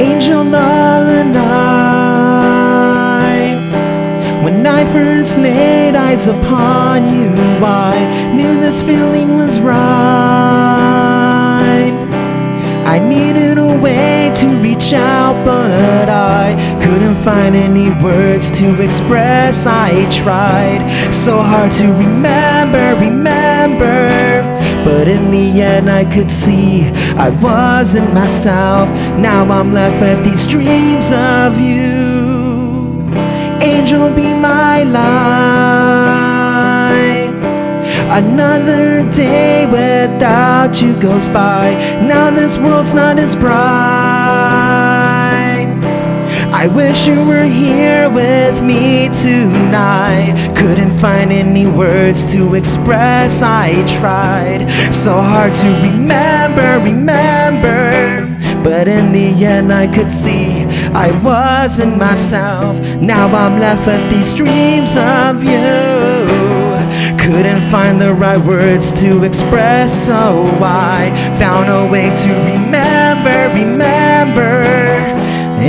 angel of the night. When I first laid eyes upon you, I knew this feeling was right. I needed a way to reach out, but I couldn't find any words to express. I tried so hard to remember but in the end, I could see I wasn't myself. Now I'm left with these dreams of you. Angel, be my light. Another day without you goes by. Now this world's not as bright. I wish you were here with me tonight. Couldn't find any words to express. I tried so hard to remember, remember. But in the end, I could see I wasn't myself. Now I'm left with these dreams of you. Couldn't find the right words to express, so I found a way to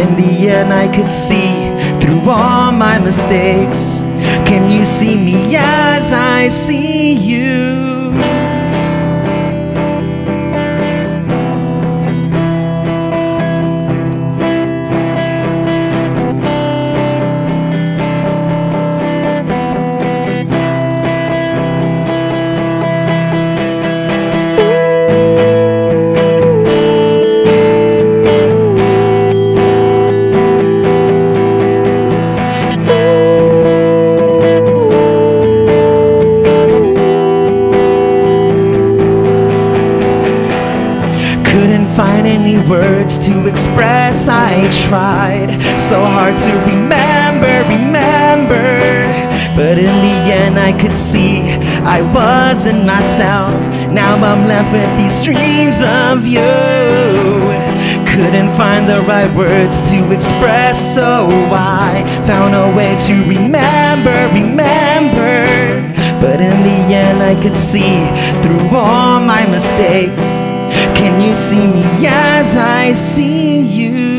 In the end, I could see through all my mistakes. Can you see me as I see you? Couldn't find any words to express. I tried so hard to remember, remember. But in the end, I could see I wasn't myself. Now I'm left with these dreams of you. Couldn't find the right words to express, so I found a way to remember, remember. But in the end, I could see through all my mistakes. Can you see me as I see you?